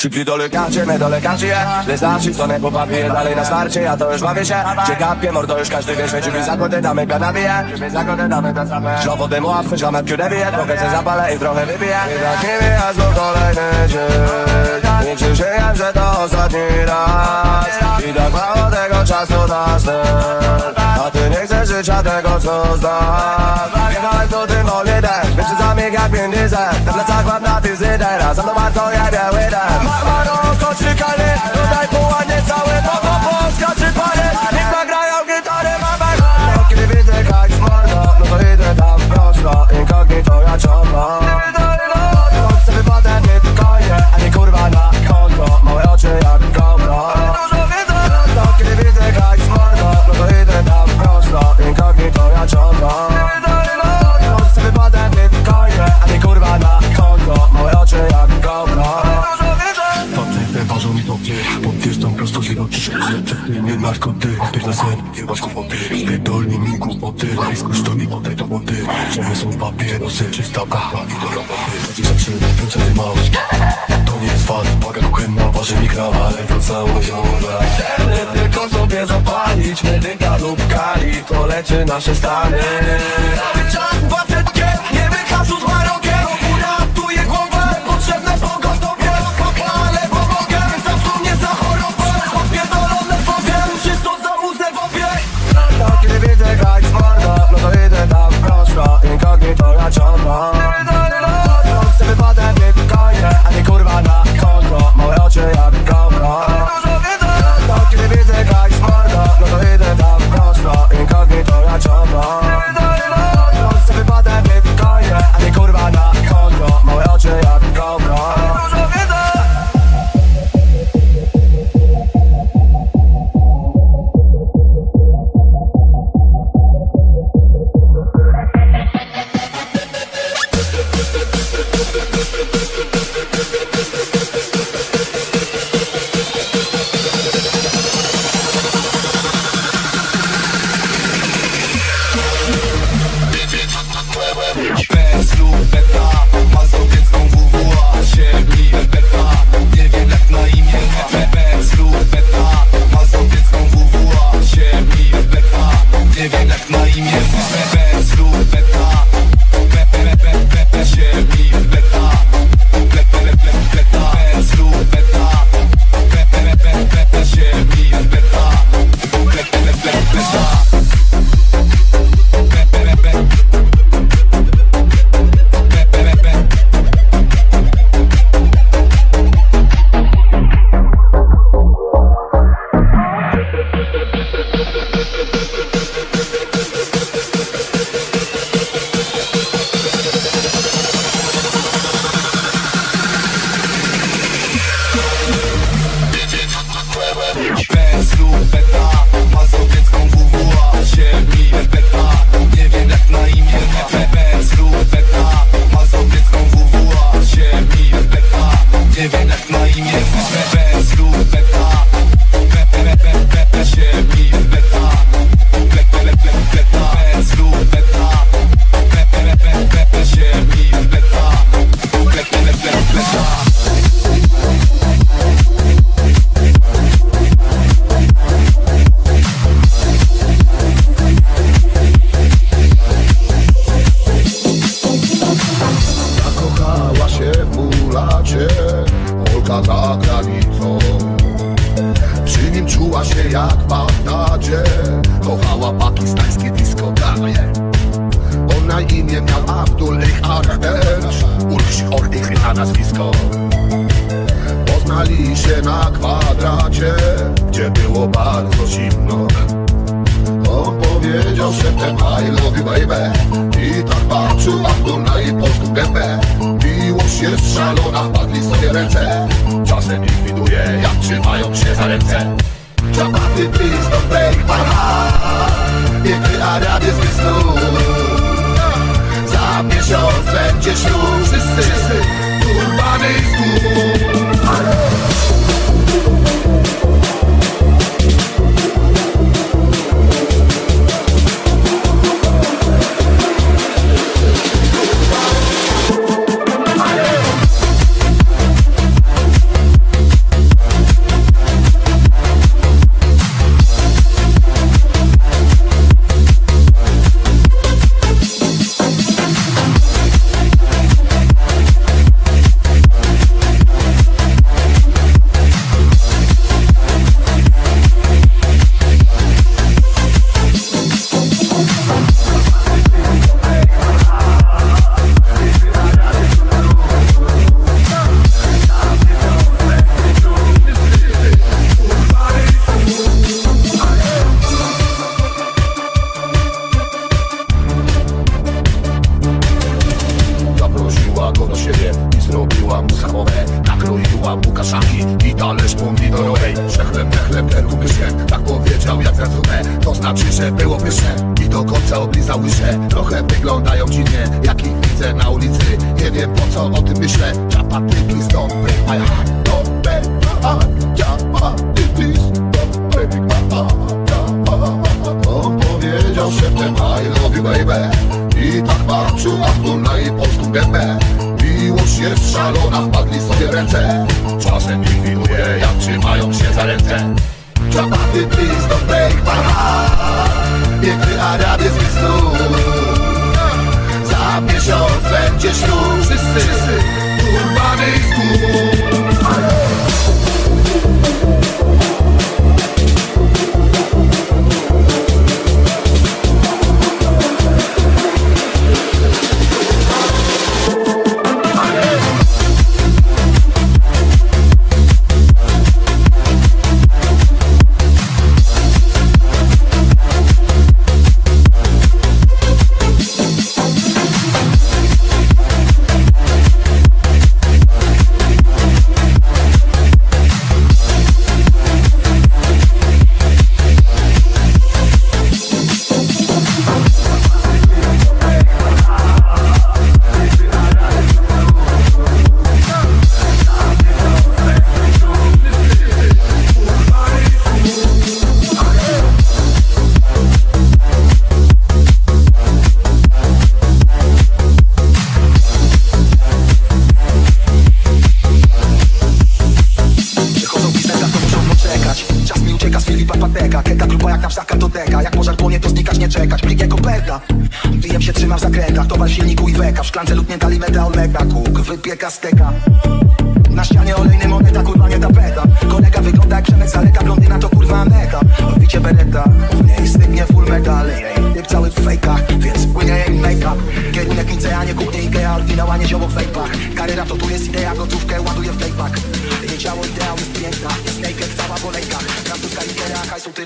Szybciej dolekacie, my dolekacie je Lecz znaczy co nebo papie Dalej na starcie, ja to już bawię się. Ciekapie, mordo już każdy wie Śmieci mi zagody, damy pianami je zagody, damy te same Szlowo dymu, a w żamet pióre bije Trochę się zapalę i trochę wybiję I tak nie wyjazd, bo kolejny dzień. Nie przysięgam, że to ostatni raz. I tak mało tego czasu nas A ty nie chcesz życia tego, co znasz. Jechałem do tym o lider Wiesz, co zamyka jak windyzer Na plecach mam na wizyter za mną warto je biały nasze stany. Cały czas living Poznali się na kwadracie, gdzie było bardzo zimno. On powiedział szeptem I love you baby. I tak patrzył Abdu na jej polską gębę Miłość jest szalona, wpadli sobie ręce. Czasem ich widuje, jak trzymają się za ręce. Chapati, please don't break my heart Piękny jest mój Za miesiąc będziesz już oblizał łyżę Trochę wyglądają dziwnie Jak ich widzę na ulicy. Nie wiem po co o tym myślę. Don't break my heart Chapaty, please don't break my heart On powiedział szeptem I love you baby I tak patrzył Abdul na jej polską gębę. Miłość jest szalona, wpadli sobie ręce. Czasem ich widuje, jak trzymają się za ręce Chapaty, please don't break heart Piękny arabieski stół Za miesiąc będzie ślub. Wszyscy, wszyscy Urbany skór Pateka Keta grupa jak na psaka to deka. Jak pożar płonie to znikać nie czekać. Blik jak koperta Bijem się trzyma w zakrętach. Towar silniku i weka. W szklance lutnięta limeta Olmega Kuk wypieka steka na ścianie olejny moneta, kurwa nie tapeta. Kolega wygląda jak Przemek Zaleka Blondyna to kurwa Aneta. Wicie bereta W niej sypnie full metal. Typ cały w fejkach Więc płynie jej make-up Kierunek Nicea, nie kuchnie Ikea Oryginał, a nie zioło w fejpach Karyra to tu jest idea Gotówkę ładuję w tejpak Jej ciało ideał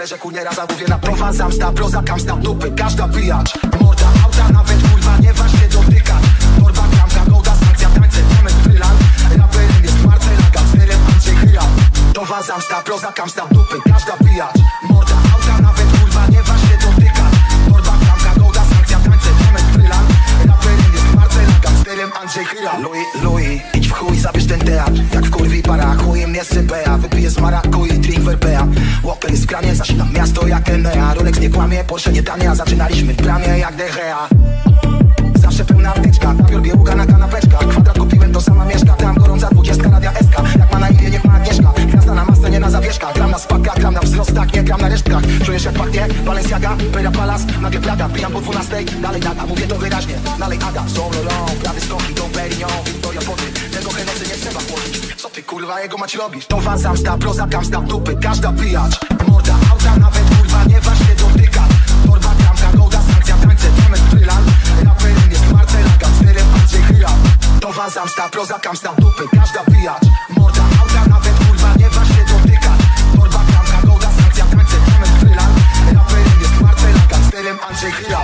tyle, że kurniera zamówię na profa Zamsta, proza, kamsta, dupy Każda pijacz. Morda, auta, nawet kurwa nie waż się dotykać. Torba, klamka, gołda, sankcja, tańce, temet, brylant Raperem jest Marcela, gangsterem Andrzej Chyra Towa, zamsta, proza, kamsta, dupy Każda pijacz Gangsterem Andrzej Chyra Louis, Louis, idź w chuj, zabierz ten teatr. Jak w kurwi para, chujem nie sypea. Wypiję z maraku i drink verbea Walker jest w kranie, miasto jak Enea. Rolex nie kłamie, Porsche nie tania. Zaczynaliśmy w bramie jak Gea. Zawsze pełna apteczka, papier bieługa na kanapeczkach Kwadrat kupiłem, to sama mieszka. Tam gorąca dwudziestka, radia SK Jak ma na imię, niech ma Agnieszka. Gwiazda na masce, nie na zawieszkach Gram na spadkach, gram na wzrostach Nie gram na resztkach. Czujesz jak pachnie? Balenciaga, Pera Palace Nagle Prada, pijam po dwunastej Dalej nada, mówię to wyraźnie Dalej Ada, Saint jego mać robisz? To was zamsta, proza, kamsta, dupy Każda pijacz. Morda, auta, nawet kurwa nie waż się dotyka. Torba, kramka, gołda, sankcja, tańce, temet, brylant Raperem jest Marcela, gangsterem Andrzej Chyra Towa, zamsta, proza, kamsta, dupy Każda pijacz. Morda, auta, nawet kurwa nie waż się dotyka. Torba, kramka, gołda, sankcja, tańce, temet, brylant Raperem jest Marcela, gangsterem Andrzej Chyra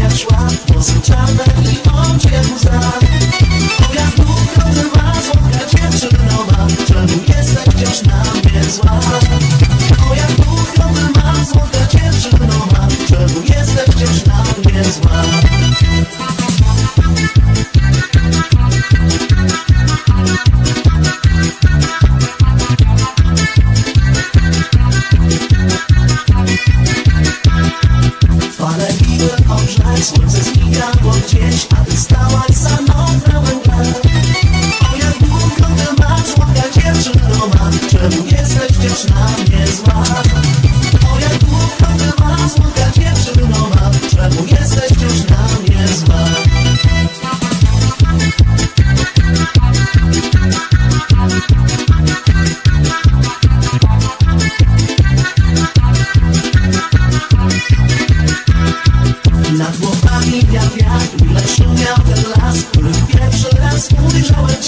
jak szła, włosy czarne i oczy łza. Słońce zwijało gdzieś, a ty stałaś samą prawem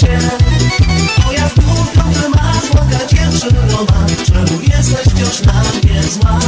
się Moja znów ma złota dziewczyno ma Czemu jesteś wciąż na mnie zła?